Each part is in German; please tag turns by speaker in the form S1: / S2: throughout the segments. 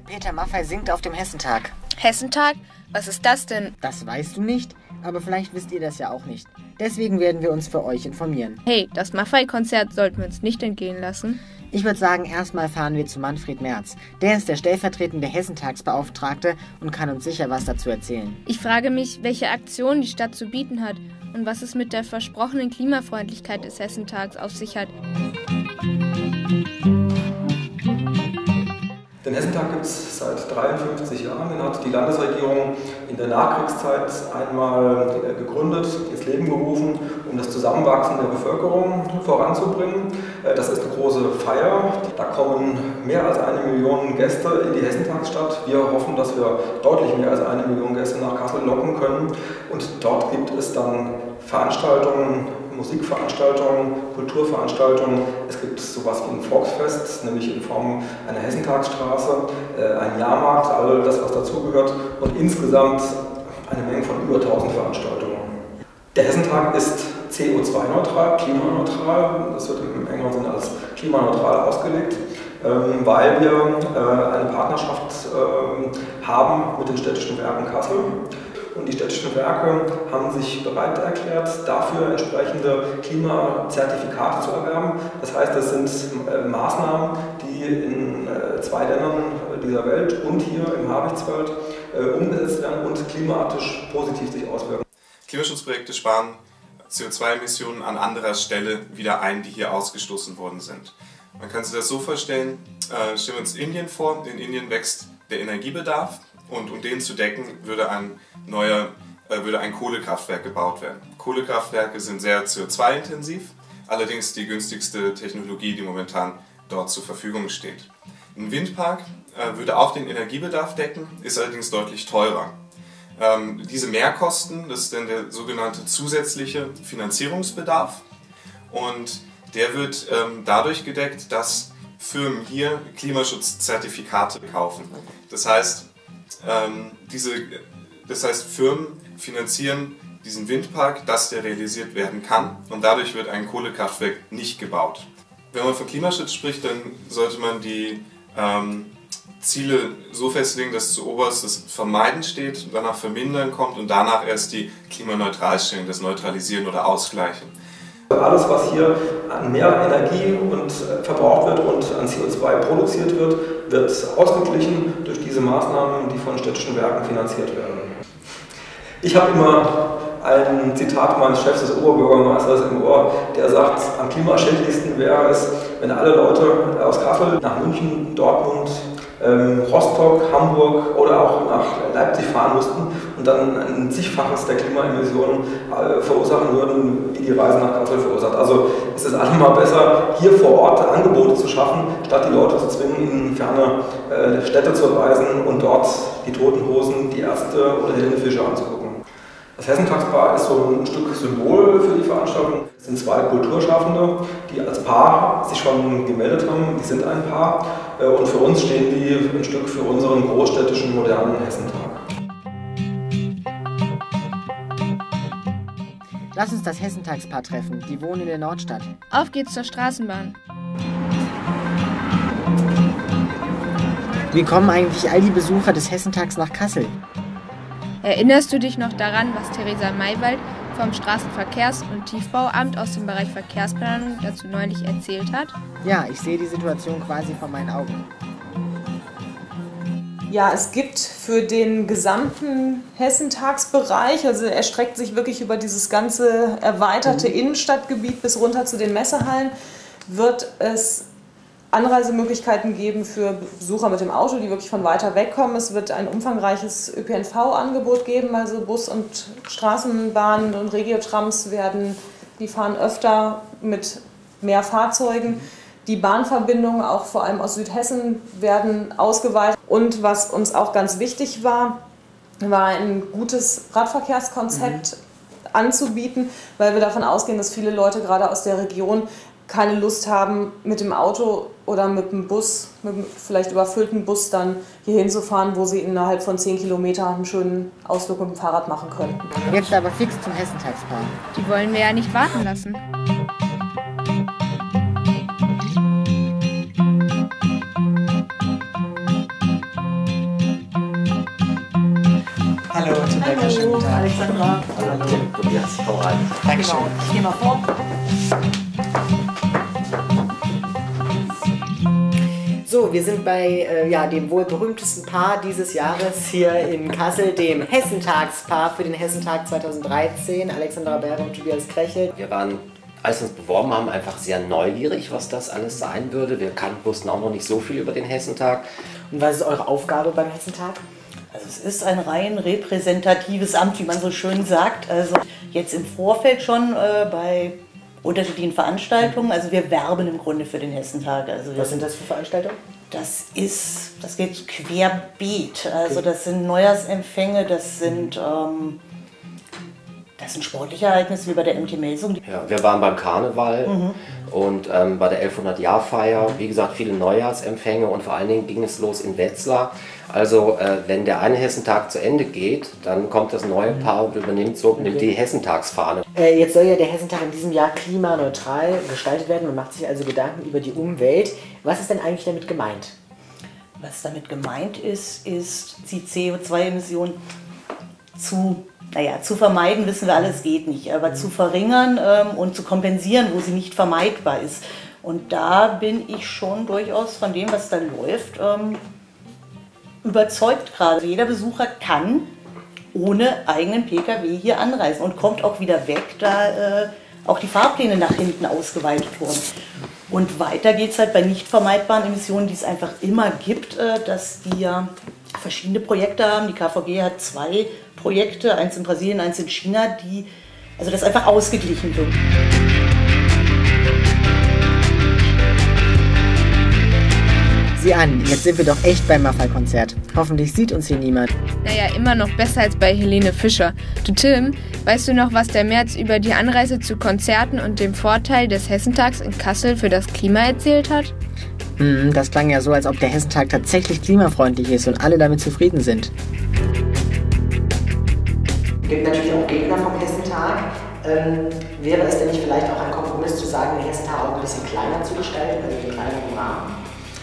S1: Peter Maffei singt auf dem Hessentag.
S2: Hessentag? Was ist das denn?
S1: Das weißt du nicht, aber vielleicht wisst ihr das ja auch nicht. Deswegen werden wir uns für euch informieren.
S2: Hey, das Maffei-Konzert sollten wir uns nicht entgehen lassen.
S1: Ich würde sagen, erstmal fahren wir zu Manfred Merz. Der ist der stellvertretende Hessentagsbeauftragte und kann uns sicher was dazu erzählen.
S2: Ich frage mich, welche Aktionen die Stadt zu bieten hat und was es mit der versprochenen Klimafreundlichkeit des Hessentags auf sich hat.
S3: Hessentag gibt es seit 53 Jahren. Den hat die Landesregierung in der Nachkriegszeit einmal äh, gegründet, ins Leben gerufen, um das Zusammenwachsen der Bevölkerung voranzubringen. Äh, das ist eine große Feier. Da kommen mehr als eine Million Gäste in die Hessentagsstadt. Wir hoffen, dass wir deutlich mehr als eine Million Gäste nach Kassel locken können. Und dort gibt es dann Veranstaltungen, Musikveranstaltungen, Kulturveranstaltungen. Es gibt sowas wie ein Volksfest, nämlich in Form einer Hessentagsstraße, äh, ein Jahrmarkt, all das, was dazugehört und insgesamt eine Menge von über 1000 Veranstaltungen. Der Hessentag ist CO2-neutral, klimaneutral, das wird im engeren Sinne als klimaneutral ausgelegt, ähm, weil wir äh, eine Partnerschaft ähm, haben mit den städtischen Werken Kassel und die städtischen Werke haben sich bereit erklärt, dafür entsprechende Klimazertifikate zu erwerben. Das heißt, das sind äh, Maßnahmen, die in äh, zwei Ländern dieser Welt und hier im Habichtswald äh, umgesetzt werden und klimatisch positiv sich auswirken.
S4: Klimaschutzprojekte sparen CO2-Emissionen an anderer Stelle wieder ein, die hier ausgestoßen worden sind. Man kann sich das so vorstellen, stellen wir uns Indien vor. In Indien wächst der Energiebedarf und um den zu decken, würde ein neuer äh, würde ein Kohlekraftwerk gebaut werden. Kohlekraftwerke sind sehr CO2-intensiv, allerdings die günstigste Technologie, die momentan dort zur Verfügung steht. Ein Windpark äh, würde auch den Energiebedarf decken, ist allerdings deutlich teurer. Ähm, diese Mehrkosten, das ist dann der sogenannte zusätzliche Finanzierungsbedarf und der wird ähm, dadurch gedeckt, dass Firmen hier Klimaschutzzertifikate kaufen. Das heißt, ähm, diese, das heißt, Firmen finanzieren diesen Windpark, dass der realisiert werden kann und dadurch wird ein Kohlekraftwerk nicht gebaut. Wenn man von Klimaschutz spricht, dann sollte man die ähm, Ziele so festlegen, dass zuoberst das Vermeiden steht, danach Vermindern kommt und danach erst die Klimaneutralstellung, das Neutralisieren oder Ausgleichen.
S3: Alles, was hier an mehr Energie und äh, verbraucht wird und an CO2 produziert wird, wird ausgeglichen durch diese Maßnahmen, die von städtischen Werken finanziert werden. Ich habe immer ein Zitat meines Chefs des Oberbürgermeisters im Ohr, der sagt, am klimaschädlichsten wäre es, wenn alle Leute aus Kassel nach München, Dortmund, Rostock, Hamburg oder auch nach Leipzig fahren müssten und dann ein zigfaches der Klimaemissionen äh, verursachen würden, wie die Reise nach Kassel verursacht. Also ist es allemal besser, hier vor Ort Angebote zu schaffen, statt die Leute zu zwingen, in ferne äh, Städte zu reisen und dort die Toten Hosen, die Erste oder Helene Fischer anzugucken. Das Hessentagspaar ist so ein Stück Symbol für die Veranstaltung. Sind zwei Kulturschaffende, die als Paar sich schon gemeldet haben. Die sind ein Paar. Äh, und für uns stehen die ein Stück für unseren großstädtischen modernen Hessentag.
S1: Lass uns das Hessentagspaar treffen. Die wohnen in der Nordstadt.
S2: Auf geht's zur Straßenbahn.
S1: Wie kommen eigentlich all die Besucher des Hessentags nach Kassel?
S2: Erinnerst du dich noch daran, was Theresa Maywald vom Straßenverkehrs- und Tiefbauamt aus dem Bereich Verkehrsplanung dazu neulich erzählt hat?
S1: Ja, ich sehe die Situation quasi vor meinen Augen.
S5: Ja, es gibt für den gesamten Hessentagsbereich, also er streckt sich wirklich über dieses ganze erweiterte mhm. Innenstadtgebiet bis runter zu den Messehallen, wird es Anreisemöglichkeiten geben für Besucher mit dem Auto, die wirklich von weiter weg kommen. Es wird ein umfangreiches ÖPNV-Angebot geben, also Bus- und Straßenbahnen und Regiotrams werden, die fahren öfter mit mehr Fahrzeugen. Die Bahnverbindungen, auch vor allem aus Südhessen, werden ausgeweitet. Und was uns auch ganz wichtig war, war ein gutes Radverkehrskonzept mhm. anzubieten, weil wir davon ausgehen, dass viele Leute gerade aus der Region keine Lust haben, mit dem Auto oder mit dem Bus, mit einem vielleicht überfüllten Bus dann hier hinzufahren, wo sie innerhalb von 10 Kilometern einen schönen Ausflug mit dem Fahrrad machen könnten.
S1: Jetzt aber fix zum Hessentagspaar.
S2: Die wollen wir ja nicht warten lassen.
S1: Hallo, Rebecca, schönen guten Tag.
S6: Alexandra.
S1: Hallo.
S6: Tobias, komm rein.
S1: Dankeschön.
S6: Genau. Ich geh mal vor.
S1: So, wir sind bei äh, ja, dem wohl berühmtesten Paar dieses Jahres hier in Kassel, dem Hessentagspaar für den Hessentag 2013. Alexandra Berger und Tobias Krechel.
S6: Wir waren, als wir uns beworben haben, einfach sehr neugierig, was das alles sein würde. Wir kannten, wussten auch noch nicht so viel über den Hessentag.
S1: Und was ist eure Aufgabe beim Hessentag?
S7: Also es ist ein rein repräsentatives Amt, wie man so schön sagt. Also jetzt im Vorfeld schon äh, bei unterschiedlichen Veranstaltungen. Also wir werben im Grunde für den Hessentag. Also
S1: Was sind das für Veranstaltungen?
S7: Das ist, das geht querbeet. Also das sind Neujahrsempfänge, das sind, ähm, das sind sportliche Ereignisse wie bei der MT Melsung.
S6: Ja, wir waren beim Karneval und ähm, bei der 1100-Jahr-Feier. Wie gesagt, viele Neujahrsempfänge und vor allen Dingen ging es los in Wetzlar. Also, äh, wenn der eine Hessentag zu Ende geht, dann kommt das neue Paar und übernimmt so nimmt die Hessentagsfahne.
S1: Äh, jetzt soll ja der Hessentag in diesem Jahr klimaneutral gestaltet werden. Man macht sich also Gedanken über die Umwelt. Was ist denn eigentlich damit gemeint?
S7: Was damit gemeint ist, ist die CO2-Emissionen zu, naja, zu vermeiden, wissen wir alles, geht nicht, aber zu verringern ähm, und zu kompensieren, wo sie nicht vermeidbar ist. Und da bin ich schon durchaus von dem, was da läuft, ähm, überzeugt gerade. Jeder Besucher kann ohne eigenen Pkw hier anreisen und kommt auch wieder weg, da äh, auch die Fahrpläne nach hinten ausgeweitet wurden. Und weiter geht es halt bei nicht vermeidbaren Emissionen, die es einfach immer gibt, äh, dass die ja verschiedene Projekte haben. Die KVG hat zwei Projekte, eins in Brasilien, eins in China, die, also das einfach ausgeglichen wird.
S1: Sieh an, jetzt sind wir doch echt beim Maffei-Konzert. Hoffentlich sieht uns hier niemand.
S2: Naja, immer noch besser als bei Helene Fischer. Du Tim, weißt du noch, was der März über die Anreise zu Konzerten und dem Vorteil des Hessentags in Kassel für das Klima erzählt hat?
S1: Hm, das klang ja so, als ob der Hessentag tatsächlich klimafreundlich ist und alle damit zufrieden sind. Es gibt natürlich auch Gegner vom Hessentag. Ähm, wäre es denn nicht vielleicht auch ein Kompromiss zu sagen, den Hessentag auch ein bisschen kleiner zu gestalten, also den kleineren Rahmen?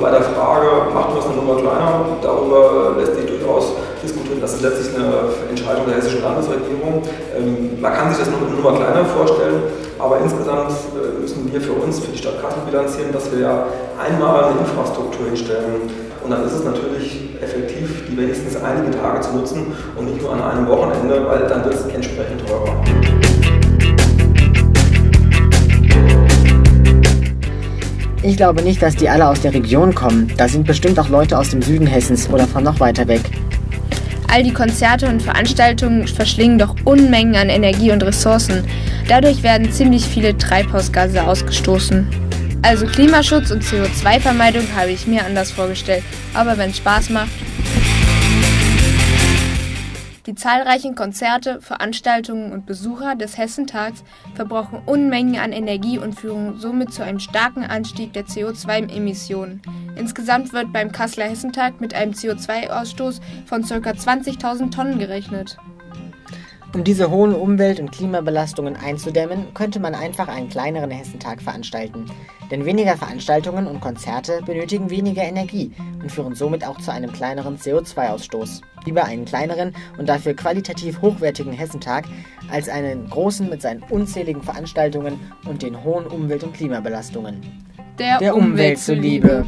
S3: Bei der Frage, machen wir es eine Nummer kleiner, darüber lässt sich durchaus diskutieren. Das ist letztlich eine Entscheidung der hessischen Landesregierung. Ähm, man kann sich das noch eine Nummer kleiner vorstellen, aber insgesamt äh, müssen wir für uns, für die Stadt Kassel bilanzieren, dass wir ja einmal eine Infrastruktur hinstellen. Und dann ist es natürlich effektiv, die wenigstens einige Tage zu nutzen und nicht nur an einem Wochenende, weil dann wird es entsprechend teurer.
S1: Ich glaube nicht, dass die alle aus der Region kommen. Da sind bestimmt auch Leute aus dem Süden Hessens oder von noch weiter weg.
S2: All die Konzerte und Veranstaltungen verschlingen doch Unmengen an Energie und Ressourcen. Dadurch werden ziemlich viele Treibhausgase ausgestoßen. Also Klimaschutz und CO2-Vermeidung habe ich mir anders vorgestellt, aber wenn es Spaß macht. Die zahlreichen Konzerte, Veranstaltungen und Besucher des Hessentags verbrauchen Unmengen an Energie und führen somit zu einem starken Anstieg der CO2-Emissionen. Insgesamt wird beim Kasseler Hessentag mit einem CO2-Ausstoß von ca. 20.000 Tonnen gerechnet.
S1: Um diese hohen Umwelt- und Klimabelastungen einzudämmen, könnte man einfach einen kleineren Hessentag veranstalten. Denn weniger Veranstaltungen und Konzerte benötigen weniger Energie und führen somit auch zu einem kleineren CO2-Ausstoß. Lieber einen kleineren und dafür qualitativ hochwertigen Hessentag als einen großen mit seinen unzähligen Veranstaltungen und den hohen Umwelt- und Klimabelastungen.
S2: Der,
S1: Der Umwelt zuliebe.